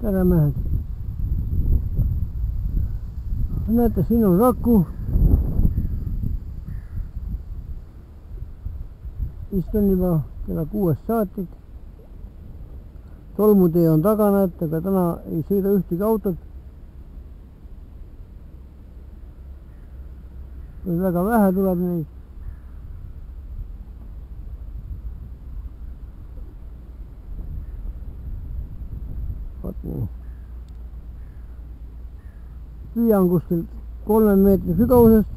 tere mehed. näete, siin on Raku. istun juba kella kuuest saatik. tolmutee on taga, näete, aga täna ei sõida ühtegi autot. väga vähe tuleb neid vot nii. püüan kuskil kolme meetri sügavusest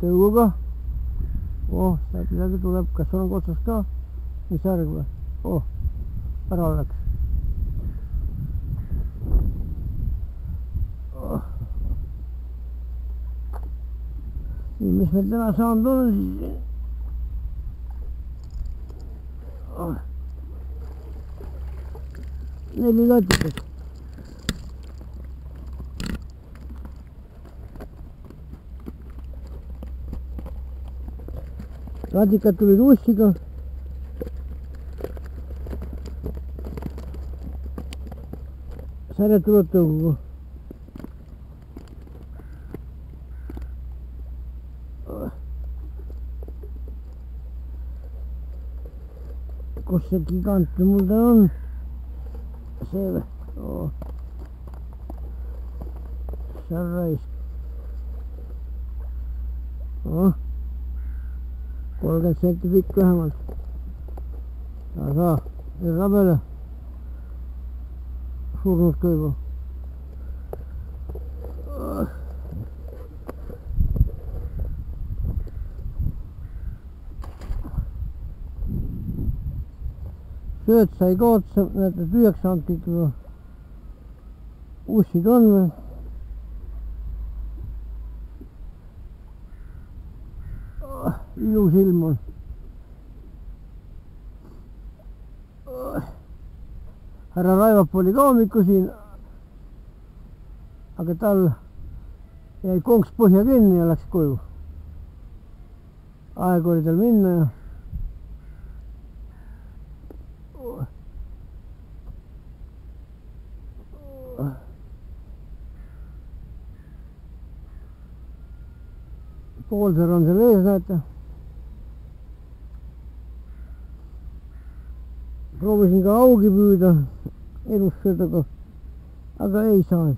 tõuguga. oh, sealt midagi tuleb, kas on otsas ka? mis värv või? oh, ära läks oh.. nii, mis meil täna saanud on siis oh.? Ele lá dentro. Radicatura rústica. Saratura Togo. Kossa gigantti multa on. Mul ta on? see või oh.? seal raisk. noh, kolmkümmend senti pikk vähemalt. aga, irra peale. surnud ka juba oh.. Sööt sai ka otsa, näete tühjaks kõik juba. ussid on veel. Oh, ilus ilm on. Oh. härra Raivap oli ka hommikul siin. aga tal jäi konks põhja kinni ja läks koju. aeg oli tal minna ja poolser on seal ees, näete. proovisin ka augi püüda elussõiduga, aga ei saanud.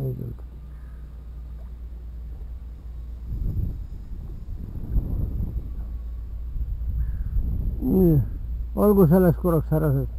ei tulnud. nii, olgu selleks korraks härrased